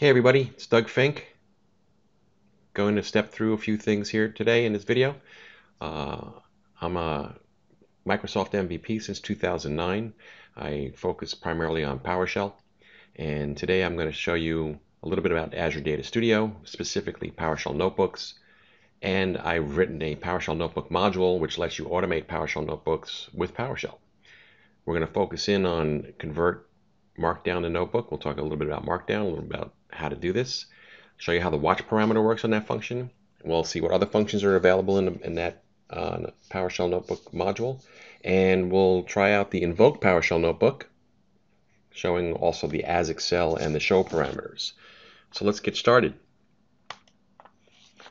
Hey everybody, it's Doug Finke. Going to step through a few things here today in this video. Uh, I'm a Microsoft MVP since 2009. I focus primarily on PowerShell. And today I'm going to show you a little bit about Azure Data Studio, specifically PowerShell notebooks. And I've written a PowerShell notebook module which lets you automate PowerShell notebooks with PowerShell. We're going to focus in on convert Markdown to Notebook. We'll talk a little bit about Markdown, a little bit about how to do this, show you how the watch parameter works on that function. We'll see what other functions are available in, in that uh, PowerShell Notebook module. And we'll try out the Invoke PowerShell Notebook, showing also the as Excel and the show parameters. So let's get started.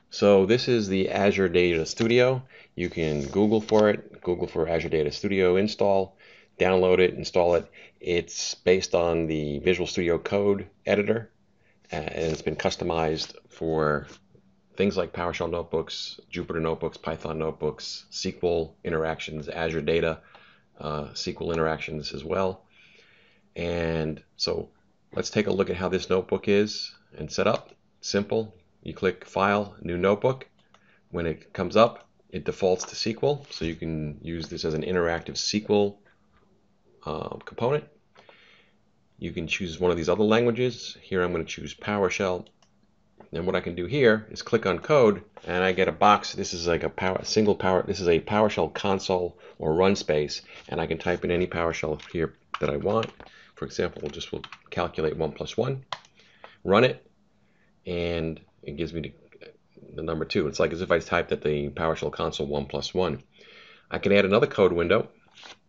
So this is the Azure Data Studio. You can Google for it, Google for Azure Data Studio install, download it, install it. It's based on the Visual Studio Code editor, and it's been customized for things like PowerShell notebooks, Jupyter notebooks, Python notebooks, SQL interactions, Azure Data uh, SQL interactions as well. And so let's take a look at how this notebook is and set up. Simple. You click File, New Notebook. When it comes up, it defaults to SQL, so you can use this as an interactive SQL uh, component. You can choose one of these other languages. Here I'm going to choose PowerShell. And what I can do here is click on code and I get a box. This is like a power, single power. This is a PowerShell console or run space and I can type in any PowerShell here that I want. For example, we'll just will calculate 1 plus 1, run it, and it gives me the, the number 2. It's like as if I typed at the PowerShell console 1 plus 1. I can add another code window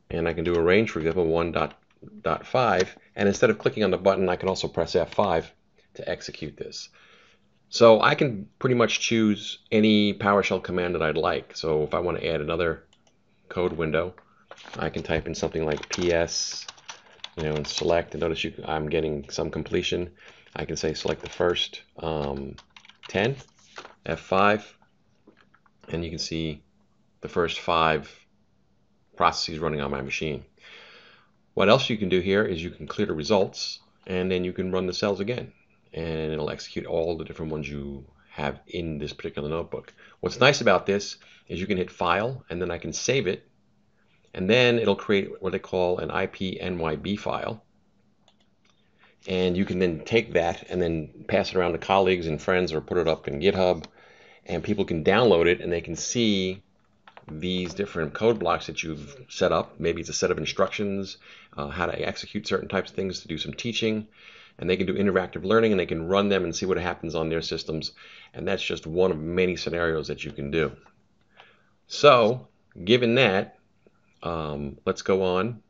and I can do a range, for example, 1.5, and instead of clicking on the button, I can also press F5 to execute this. So I can pretty much choose any PowerShell command that I'd like. So if I want to add another code window, I can type in something like PS, you know, and select, and notice you, I'm getting some completion. I can say select the first um, 10, F5, and you can see the first five processes running on my machine. What else you can do here is you can clear the results and then you can run the cells again and it'll execute all the different ones you have in this particular notebook. What's nice about this is you can hit file and then I can save it and then it'll create what they call an IPNYB file and you can then take that and then pass it around to colleagues and friends or put it up in GitHub and people can download it and they can see these different code blocks that you've set up. Maybe it's a set of instructions, uh, how to execute certain types of things to do some teaching. And they can do interactive learning and they can run them and see what happens on their systems. And that's just one of many scenarios that you can do. So, given that, um, let's go on.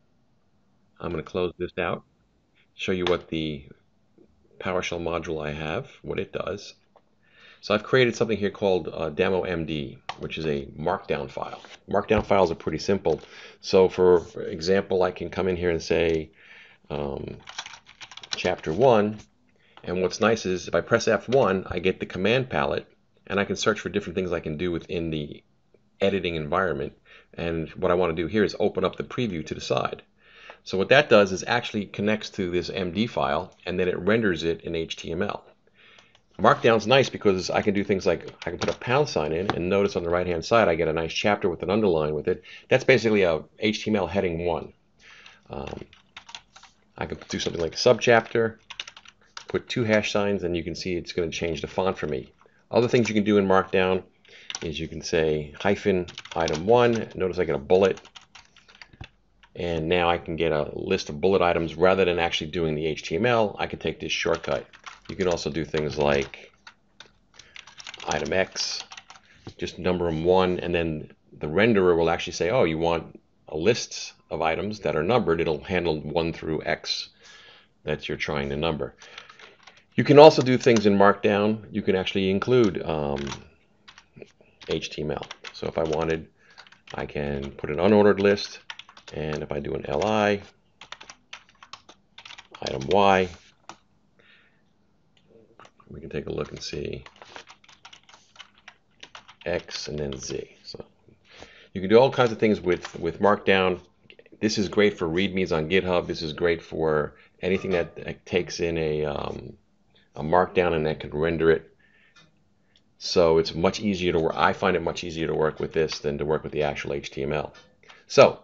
I'm going to close this out, show you what the PowerShell module I have, what it does. So I've created something here called uh, demo MD, which is a markdown file. Markdown files are pretty simple. So for, example, I can come in here and say um, chapter 1, and what's nice is if I press F1, I get the command palette, and I can search for different things I can do within the editing environment. And what I want to do here is open up the preview to the side. So what that does is actually connects to this MD file, and then it renders it in HTML. Markdown's nice because I can do things like I can put a pound sign in and notice on the right hand side I get a nice chapter with an underline with it. That's basically a HTML heading 1. Um, I can do something like subchapter, put two hash signs and you can see it's going to change the font for me. Other things you can do in Markdown is you can say hyphen item 1. Notice I get a bullet and now I can get a list of bullet items rather than actually doing the HTML. I can take this shortcut you can also do things like item X, just number them one, and then the renderer will actually say, oh, you want a list of items that are numbered. It'll handle 1 through X that you're trying to number. You can also do things in Markdown. You can actually include um, HTML. So if I wanted, I can put an unordered list, and if I do an li, item Y, we can take a look and see X and then Z. So you can do all kinds of things with, with Markdown. This is great for readmes on GitHub. This is great for anything that takes in a, um, a markdown and that can render it. So it's much easier to work. I find it much easier to work with this than to work with the actual HTML. So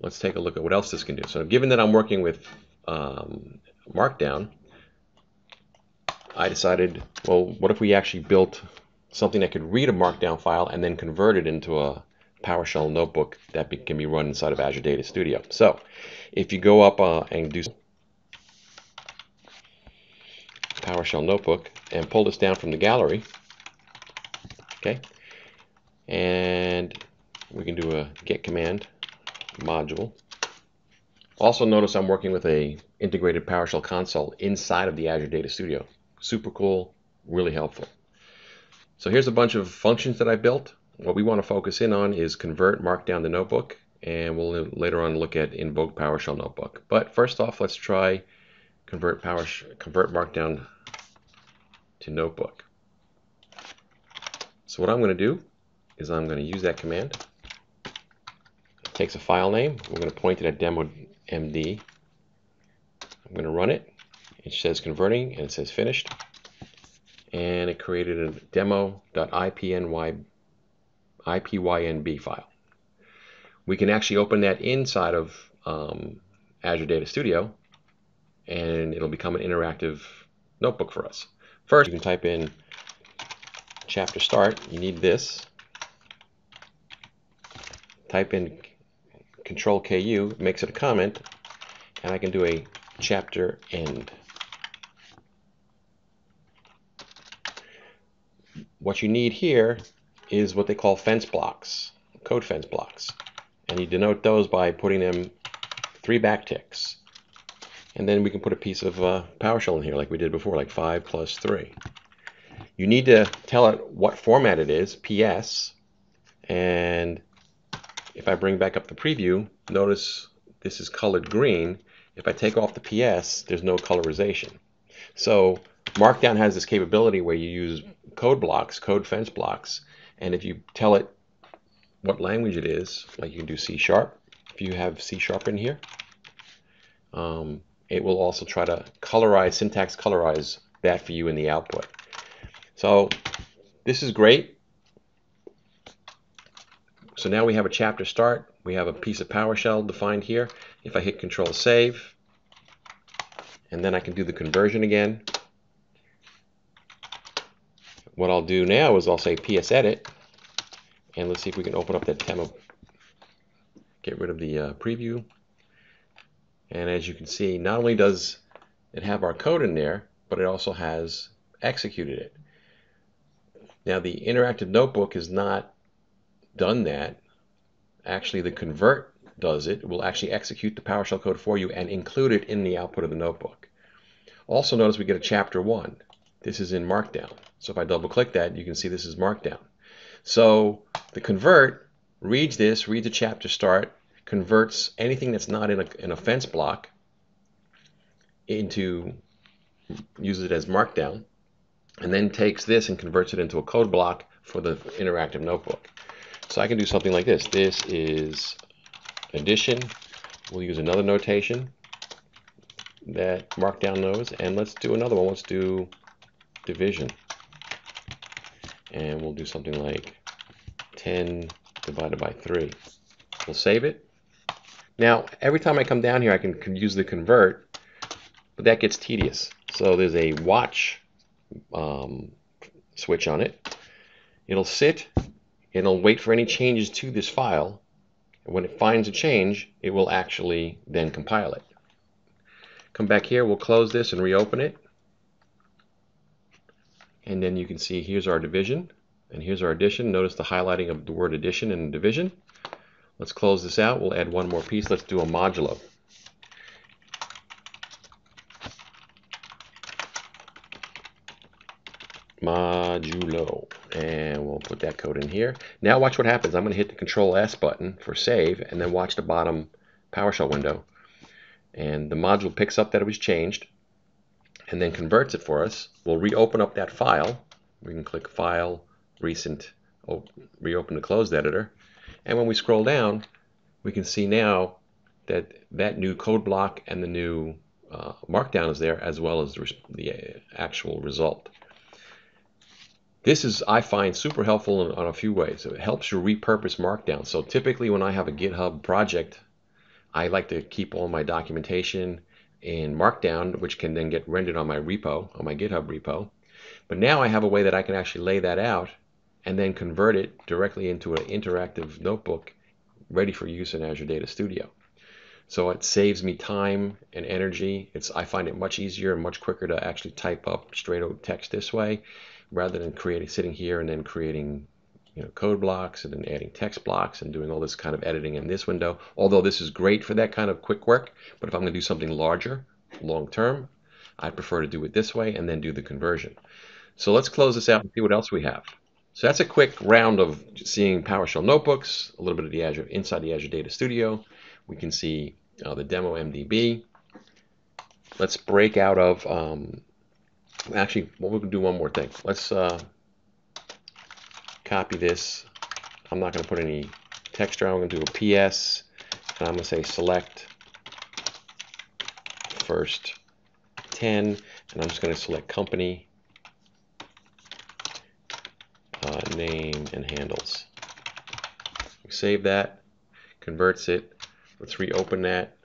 let's take a look at what else this can do. So given that I'm working with um, Markdown, I decided, well, what if we actually built something that could read a Markdown file and then convert it into a PowerShell notebook that be, can be run inside of Azure Data Studio. So if you go up uh, and do PowerShell notebook and pull this down from the gallery, okay, and we can do a get command module. Also notice I'm working with a integrated PowerShell console inside of the Azure Data Studio. Super cool, really helpful. So here's a bunch of functions that I built. What we want to focus in on is convert Markdown to Notebook, and we'll later on look at invoke PowerShell Notebook. But first off, let's try convert Power convert Markdown to Notebook. So what I'm going to do is I'm going to use that command. It takes a file name. We're going to point it at demo MD. I'm going to run it. It says converting and it says finished. And it created a demo.ipny IPYNB file. We can actually open that inside of um, Azure Data Studio and it'll become an interactive notebook for us. First, you can type in chapter start. You need this. Type in control KU, makes it a comment, and I can do a chapter end. What you need here is what they call fence blocks, code fence blocks. And you denote those by putting them three backticks. And then we can put a piece of uh, PowerShell in here like we did before, like 5 plus 3. You need to tell it what format it is, PS, and if I bring back up the preview, notice this is colored green. If I take off the PS, there's no colorization. So Markdown has this capability where you use code blocks, code fence blocks, and if you tell it what language it is, like you can do C sharp, if you have C sharp in here, um, it will also try to colorize, syntax colorize that for you in the output. So this is great. So now we have a chapter start. We have a piece of PowerShell defined here. If I hit Control Save, and then I can do the conversion again. What I'll do now is I'll say PS Edit, and let's see if we can open up that demo. Get rid of the uh, preview. And as you can see, not only does it have our code in there, but it also has executed it. Now the interactive notebook has not done that. Actually, the convert does it. It will actually execute the PowerShell code for you and include it in the output of the notebook. Also notice we get a chapter 1. This is in Markdown. So if I double click that, you can see this is Markdown. So the convert reads this, reads a chapter start, converts anything that's not in a, in a fence block into, uses it as Markdown, and then takes this and converts it into a code block for the interactive notebook. So I can do something like this. This is addition. We'll use another notation that Markdown knows, and let's do another one. Let's do division. And we'll do something like 10 divided by 3. We'll save it. Now, every time I come down here, I can use the convert, but that gets tedious. So there's a watch um, switch on it. It'll sit, it'll wait for any changes to this file. And when it finds a change, it will actually then compile it. Come back here, we'll close this and reopen it. And then you can see here's our division and here's our addition. Notice the highlighting of the word addition and division. Let's close this out. We'll add one more piece. Let's do a modulo. Modulo. And we'll put that code in here. Now watch what happens. I'm going to hit the Control S button for save and then watch the bottom PowerShell window. And the module picks up that it was changed and then converts it for us. We'll reopen up that file. We can click File, Recent, reopen the closed editor. And when we scroll down, we can see now that that new code block and the new uh, Markdown is there as well as the, the uh, actual result. This is, I find, super helpful in, on a few ways. It helps you repurpose Markdown. So typically when I have a GitHub project, I like to keep all my documentation in Markdown, which can then get rendered on my repo, on my GitHub repo. But now I have a way that I can actually lay that out and then convert it directly into an interactive notebook ready for use in Azure Data Studio. So it saves me time and energy. It's I find it much easier and much quicker to actually type up straight out text this way rather than creating sitting here and then creating you know, code blocks and then adding text blocks and doing all this kind of editing in this window. Although this is great for that kind of quick work, but if I'm going to do something larger, long term, I prefer to do it this way and then do the conversion. So let's close this out and see what else we have. So that's a quick round of seeing PowerShell notebooks, a little bit of the Azure inside the Azure Data Studio. We can see uh, the demo MDB. Let's break out of, um, actually, well, we can do one more thing. Let's uh, copy this. I'm not going to put any text I'm going to do a PS, and I'm going to say select first 10, and I'm just going to select company, uh, name, and handles. We save that, converts it. Let's reopen that.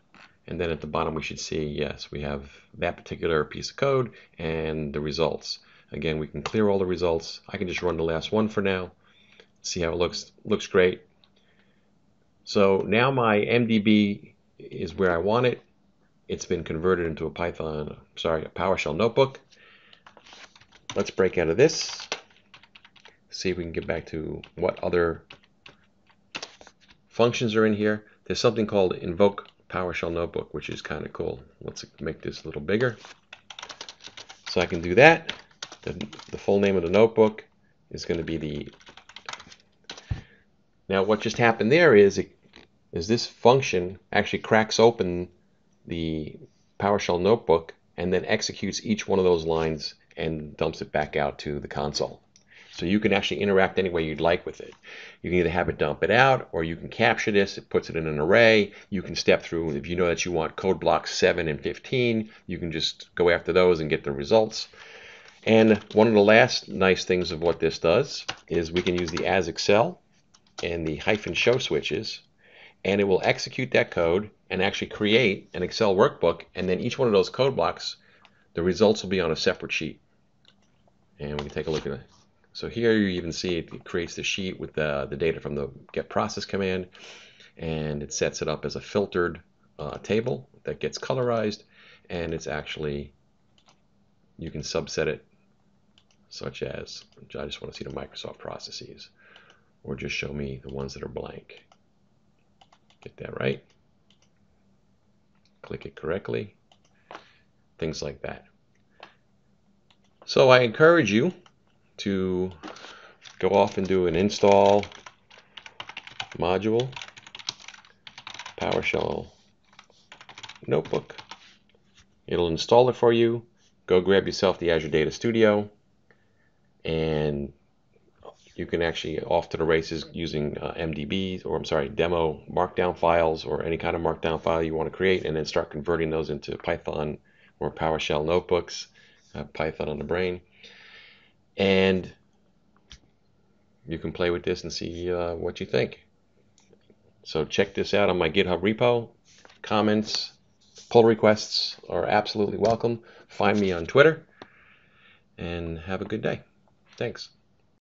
And then at the bottom, we should see, yes, we have that particular piece of code and the results. Again, we can clear all the results. I can just run the last one for now. See how it looks. Looks great. So now my MDB is where I want it. It's been converted into a Python, sorry, a PowerShell notebook. Let's break out of this. See if we can get back to what other functions are in here. There's something called invoke PowerShell notebook, which is kind of cool. Let's make this a little bigger. So I can do that. The, the full name of the notebook is going to be the. Now, what just happened there is it, is this function actually cracks open the PowerShell notebook and then executes each one of those lines and dumps it back out to the console. So you can actually interact any way you'd like with it. You can either have it dump it out, or you can capture this, it puts it in an array. You can step through, if you know that you want code blocks 7 and 15, you can just go after those and get the results. And one of the last nice things of what this does is we can use the as Excel and the hyphen show switches, and it will execute that code and actually create an Excel workbook, and then each one of those code blocks, the results will be on a separate sheet. And we can take a look at it. So here you even see it creates the sheet with the, the data from the get process command and it sets it up as a filtered uh, table that gets colorized and it's actually you can subset it such as I just want to see the Microsoft processes or just show me the ones that are blank. Get that right. Click it correctly. Things like that. So I encourage you to go off and do an install module PowerShell notebook. It'll install it for you. Go grab yourself the Azure Data Studio and you can actually off to the races using uh, MDBs or I'm sorry demo markdown files or any kind of markdown file you want to create and then start converting those into Python or PowerShell notebooks, uh, Python on the brain and you can play with this and see uh, what you think. So check this out on my GitHub repo. Comments, pull requests are absolutely welcome. Find me on Twitter and have a good day. Thanks.